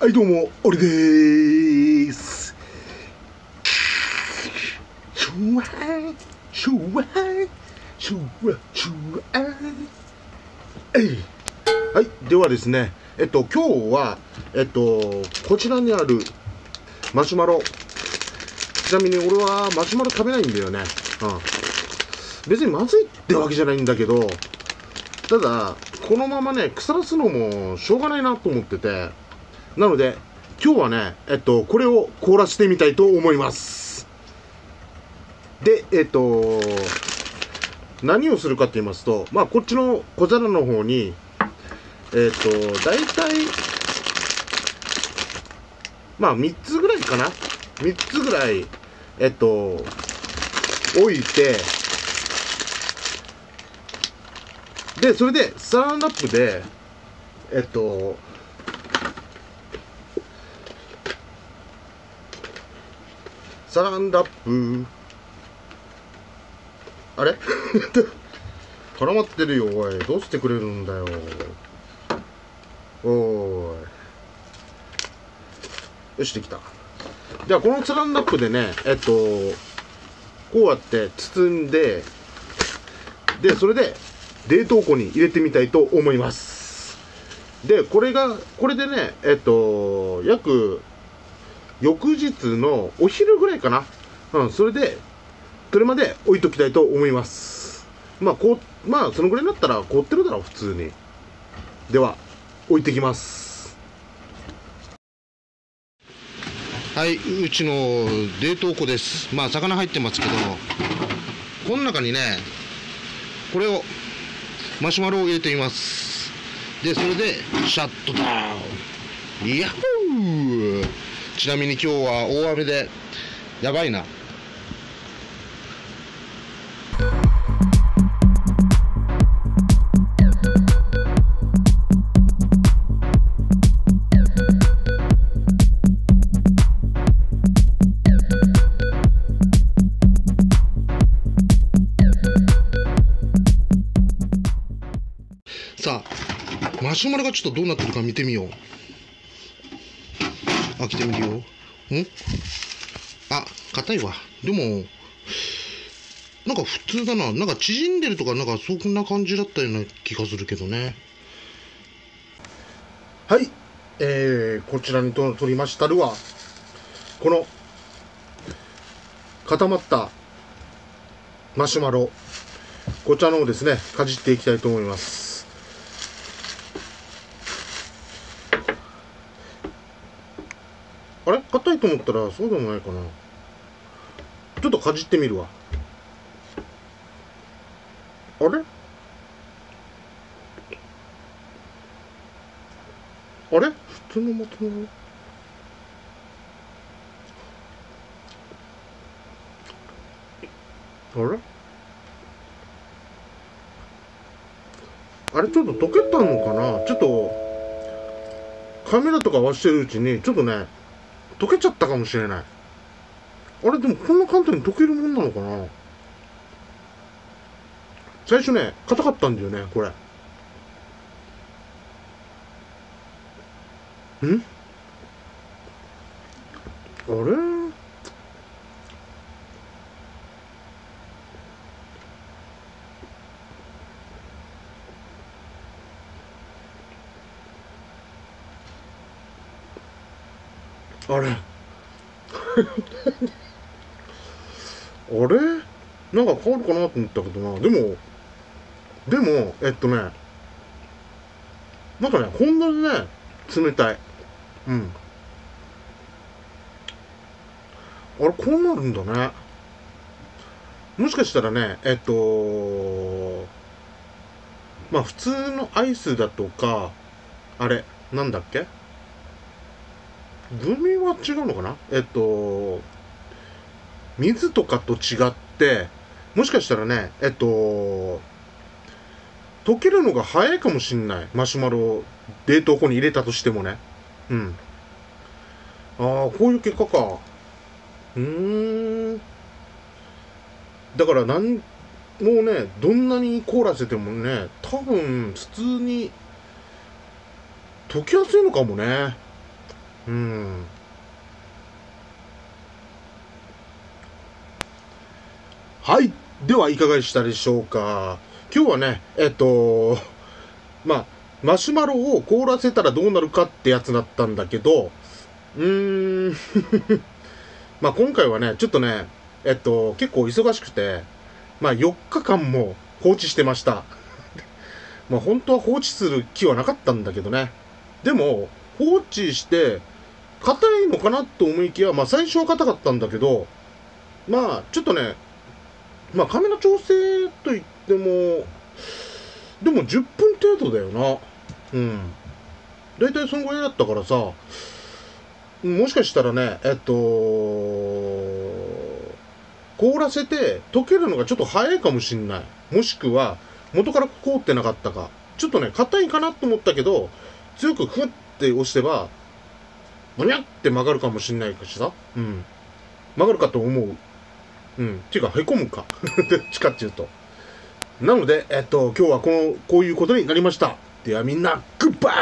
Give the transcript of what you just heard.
はい。どうも俺でーすシュワシュワシュワシュワえいはいではですねえっと今日はえっとこちらにあるマシュマロちなみに俺はマシュマロ食べないんだよね。うん。別にまずいってわけじゃないんだけどただこのままね腐らすのもしょうがないなと思ってて。なので今日はねえっとこれを凍らせてみたいと思います。でえっと何をするかって言いますとまあこっちの小皿の方にえっと大体まあ3つぐらいかな。3つぐらいえっと置いてでそれでサランラップでえっとサランラップ。あれ？絡まってるよおい。どうしてくれるんだよ。おい。よしできた。じゃあこのサランラップでねえっとこうやって包んででそれで冷凍庫に入れてみたいと思います。でこれがこれでねえっと約翌日のお昼ぐらいかな。うんそれでそれまで置いときたいと思います。まあこうまあそのぐらいになったら凍ってるだろう普通に。では置いてきます。はいうちの冷凍庫です。まあ魚入ってますけどこの中にねこれをマシュマロを入れてみます。でそれでシャットダウン。ヤッホーちなみに今日は大雨でやばいな。さあマシュマロがちょっとどうなってるか見てみよう。開けてみるよ。んあ硬いわ。でもなんか普通だな。なんか縮んでるとかなんかそんな感じだったような気がするけどね。はい。えー、こちらにと取りましたるはこの固まったマシュマロ。こちらの方ですね。かじっていきたいと思いますあれ硬いと思ったらそうでもないかな。ちょっとかじってみるわ。あれ？あれ？普通の松の？あれ？あれちょっと溶けたのかな？ちょっとカメラとか合わせてるうちにちょっとね溶けちゃったかもしれない。あれでもこんな簡単に溶けるもんなのかな？最初ね硬かったんだよねこれ。ん？あれ？あれ。あれ？なんか変わるかなと思ったけどな。でもでもえっとね。なんかねほんのりね冷たい。うん。あれこうなるんだね。もしかしたらねえっとまあ普通のアイスだとかあれなんだっけ？グミは違うのかな？えっと、水とかと違って、もしかしたらね、えっと、溶けるのが早いかもしんない。マシュマロを冷凍庫に入れたとしてもね。うん。ああ、こういう結果か。うーん。だから、なん、もうね、どんなに凍らせてもね、多分、普通に、溶きやすいのかもね。うん。はい。ではいかがでしたでしょうか。今日はねえっとまあマシュマロを凍らせたらどうなるかってやつだったんだけどうーん。まあ今回はねちょっとねえっと結構忙しくてまあ4日間も放置してました。まあ本当は放置する気はなかったんだけどね。でも放置して硬いのかなと思いきやまあ最初は硬かったんだけどまあちょっとねまあカメラ調整といってもでも10分程度だよな。うん。大体そのぐらいだったからさもしかしたらねえっと凍らせて溶けるのがちょっと早いかもしんない。もしくは元から凍ってなかったか。ちょっとね硬いかなと思ったけど強くふって押してばむにゃって曲がるかもしんないしさうん。曲がるかと思う。うん。っていうかへこむか。どっちかっていうと。なのでえっと今日はこのこういうことになりました。ではみんなグッバイ